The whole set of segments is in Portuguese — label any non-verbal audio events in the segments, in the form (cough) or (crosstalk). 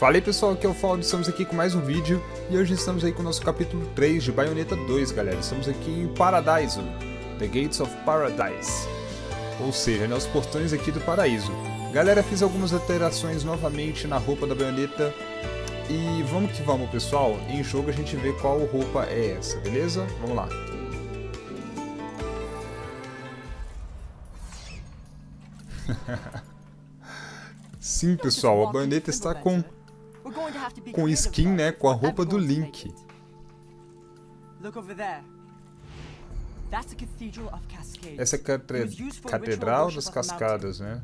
Fala aí pessoal, aqui é o Faldo, estamos aqui com mais um vídeo e hoje estamos aí com o nosso capítulo 3 de Bayonetta 2, galera. Estamos aqui em Paradiso, The Gates of Paradise, ou seja, né, os portões aqui do paraíso. Galera, fiz algumas alterações novamente na roupa da Bayonetta e vamos que vamos pessoal, em jogo a gente vê qual roupa é essa, beleza? Vamos lá. (laughs) Sim pessoal, a Bayonetta está com com skin, né, com a roupa do Link. Essa é a Catedral das Cascadas, né?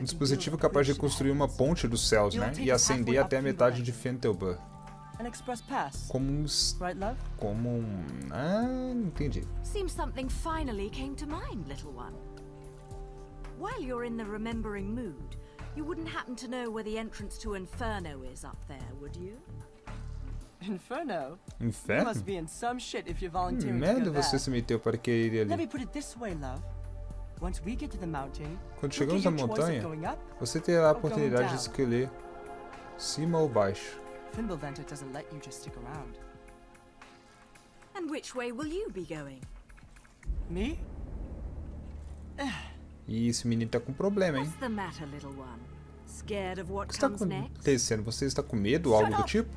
Um dispositivo capaz de construir uma ponte dos céus, né? E ascender até a metade de Fentelbur. Como um... Como um... Ah, entendi. Seems something finally came to mind, little one. While you're in the remembering mood, You wouldn't happen to know where the entrance to Inferno is up there, would you? Inferno? Inferno? You must be in some shit if you're volunteering hum, merda você se meteu para querer ir ali. Let me put it this way, love. Once we get to the mountain, Quando chegamos à montanha, você terá a oportunidade de escolher cima ou baixo. Fimbulventer doesn't let you just stick around. And which way will you be going? Me? E esse menino tá com problema, hein? O que está acontecendo? Você está com medo ou algo do tipo?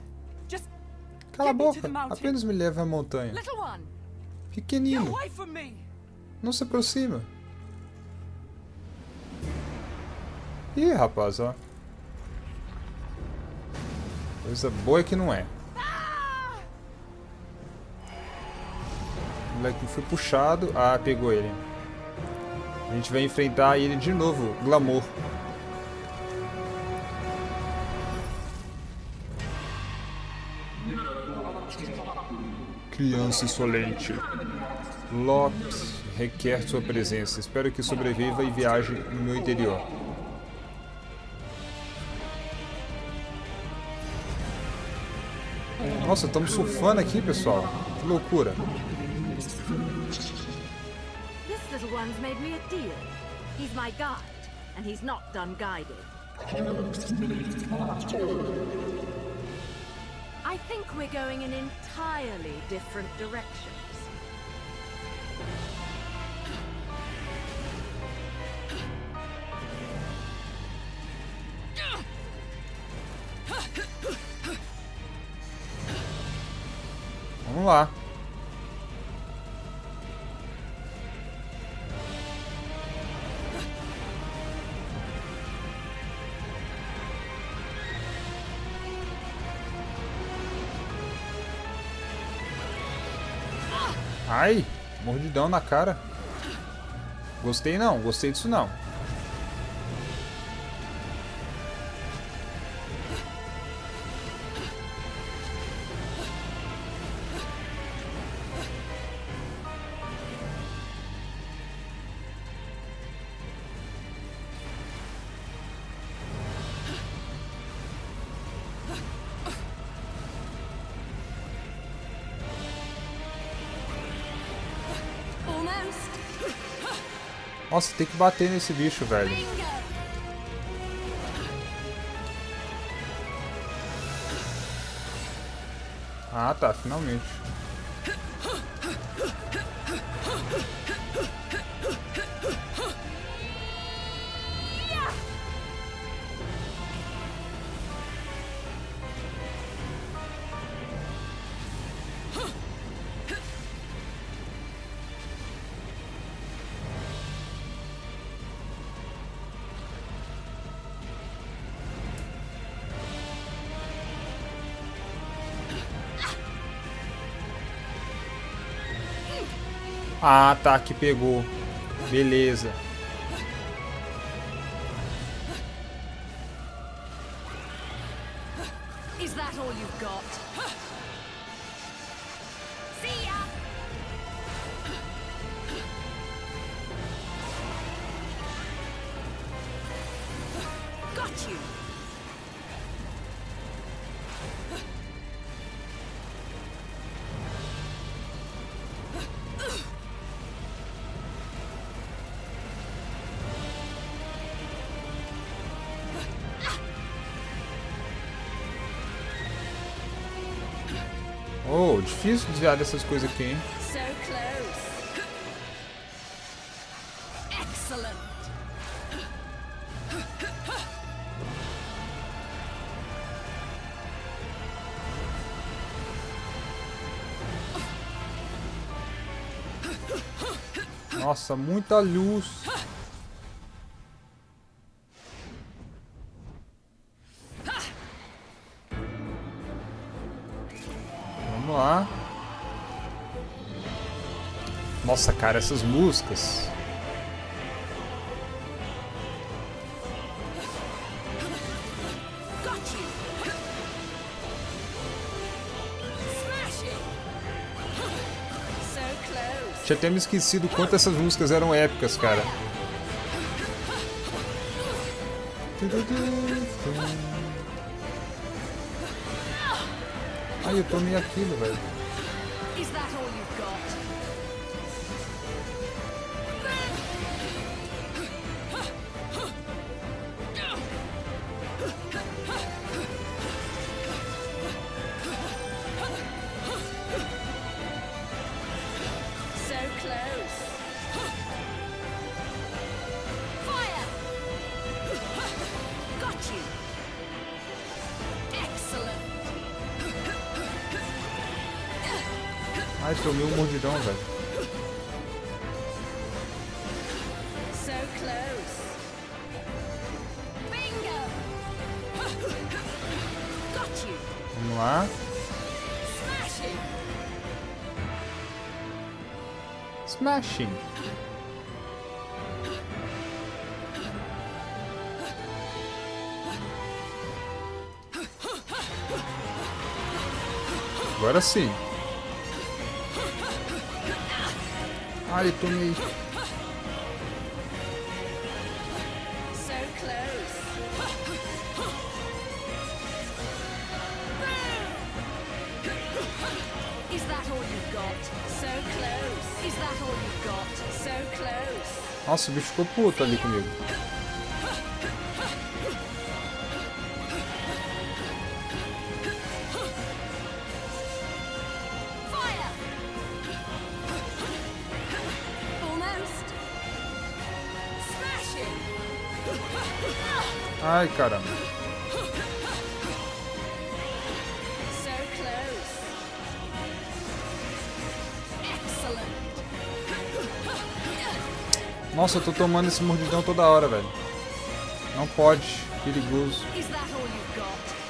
Cala a boca. Apenas me leve à montanha. Pequenino. Não se aproxima. Ih, rapaz, ó. Coisa boa é que não é. O moleque foi puxado. Ah, pegou ele. A gente vai enfrentar ele de novo, Glamour. Criança insolente. Lopes requer sua presença. Espero que sobreviva e viaje no meu interior. Nossa, estamos surfando aqui, pessoal. Que loucura little one's made me a deal. He's my guide, and he's not done guiding. I think we're going in entirely different directions. Vamos lá. Ai, mordidão na cara. Gostei não, gostei disso não. Nossa, tem que bater nesse bicho, velho. Ah, tá, finalmente. Ah, tá, que pegou. Beleza. Is that all you've got? Oh, difícil desviar dessas coisas aqui, hein? So close. Excellent. Nossa, muita luz. Nossa, cara, essas músicas. Tinha até me esquecido quanto essas músicas eram épicas, cara. Ai, eu tomei aquilo, velho. Ai, tomei um mordidão, velho. So close. Bingo! (laughs) Got you. Vamos lá. Smashing. Agora sim. So close. Nossa, o bicho ficou puto ali comigo. Ai, caramba. Nossa, eu tô tomando esse mordidão toda hora, velho. Não pode. Perigoso. Is that all you've? Got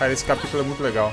Cara, esse capítulo é muito legal.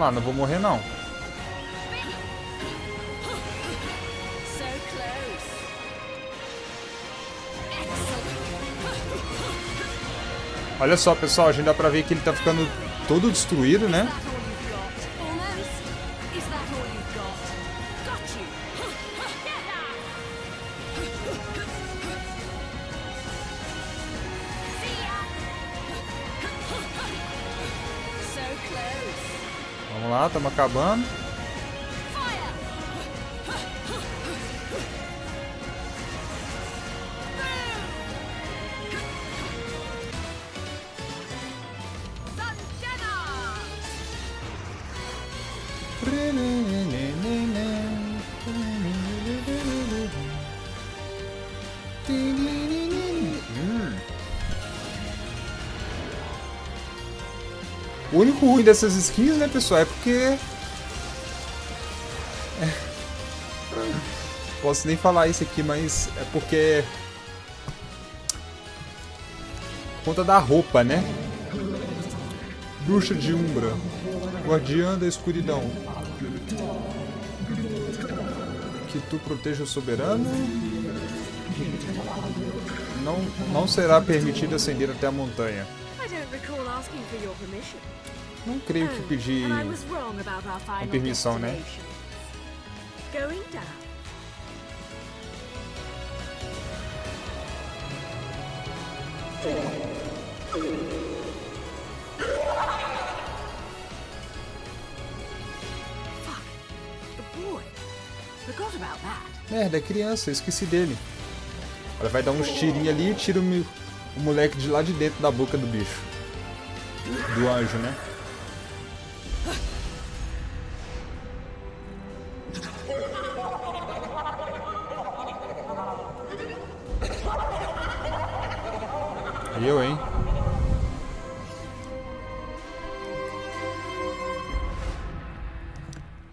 Vamos lá, não vou morrer não. Olha só, pessoal, a gente dá pra ver que ele tá ficando todo destruído, né? Vamos lá, estamos acabando. O único ruim dessas skins, né, pessoal, é porque... É. Posso nem falar isso aqui, mas é porque... É por conta da roupa, né? Bruxa de Umbra. Guardiã da escuridão. Que tu proteja o soberano. Não, não será permitido ascender até a montanha. Não creio que pedir And I was wrong about our final permissão, né? Merda, é criança, esqueci dele. Ela vai dar uns tirinhos ali e tira o, mi- o moleque de lá de dentro da boca do bicho. Do anjo, né? Eu, hein?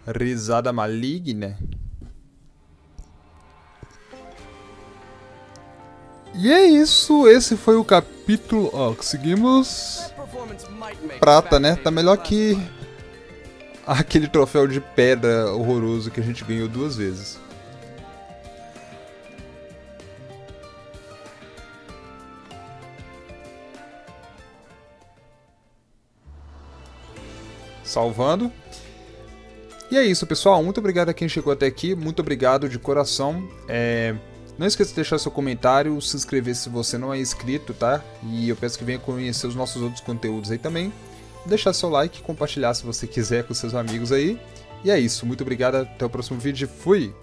Risada maligna. E é isso, esse foi o capítulo. Ó, conseguimos. Prata, né? Tá melhor que (laughs) aquele troféu de pedra horroroso que a gente ganhou duas vezes. Salvando. E é isso, pessoal. Muito obrigado a quem chegou até aqui. Muito obrigado de coração. É, Não esqueça de deixar seu comentário, se inscrever se você não é inscrito, tá? E eu peço que venha conhecer os nossos outros conteúdos aí também. Deixar seu like, compartilhar se você quiser com seus amigos aí. E é isso. Muito obrigado. Até o próximo vídeo. Fui!